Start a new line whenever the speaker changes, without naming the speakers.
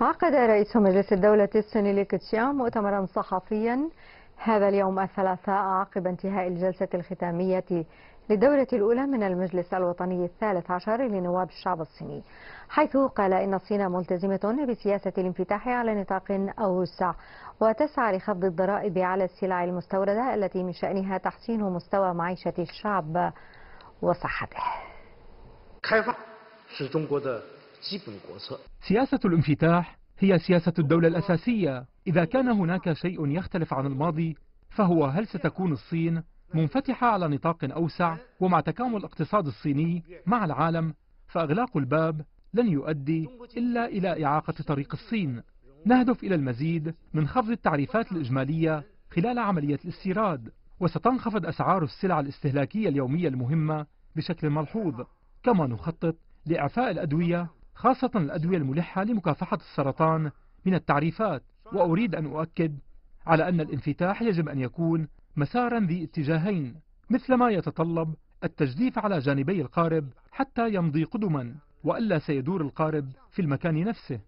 عقد رئيس مجلس الدولة الصيني لي كيتشيانغ مؤتمرا صحفيا هذا اليوم الثلاثاء عقب انتهاء الجلسة الختامية للدورة الأولى من المجلس الوطني الثالث عشر لنواب الشعب الصيني حيث قال إن الصين ملتزمة بسياسة الانفتاح على نطاق أوسع وتسعى لخفض الضرائب على السلع المستوردة التي من شأنها تحسين مستوى معيشة الشعب وصحته.
سياسة الانفتاح هي سياسة الدولة الأساسية. إذا كان هناك شيء يختلف عن الماضي فهو هل ستكون الصين منفتحة على نطاق أوسع ومع تكامل الاقتصاد الصيني مع العالم؟ فإغلاق الباب لن يؤدي إلا إلى إعاقة طريق الصين. نهدف إلى المزيد من خفض التعريفات الإجمالية خلال عملية الاستيراد وستنخفض أسعار السلع الاستهلاكية اليومية المهمة بشكل ملحوظ. كما نخطط لإعفاء الأدوية خاصة الأدوية الملحة لمكافحة السرطان من التعريفات وأريد أن أؤكد على أن الانفتاح يجب أن يكون مسارا ذي اتجاهين مثلما يتطلب التجديف على جانبي القارب حتى يمضي قدما وألا سيدور القارب في المكان نفسه.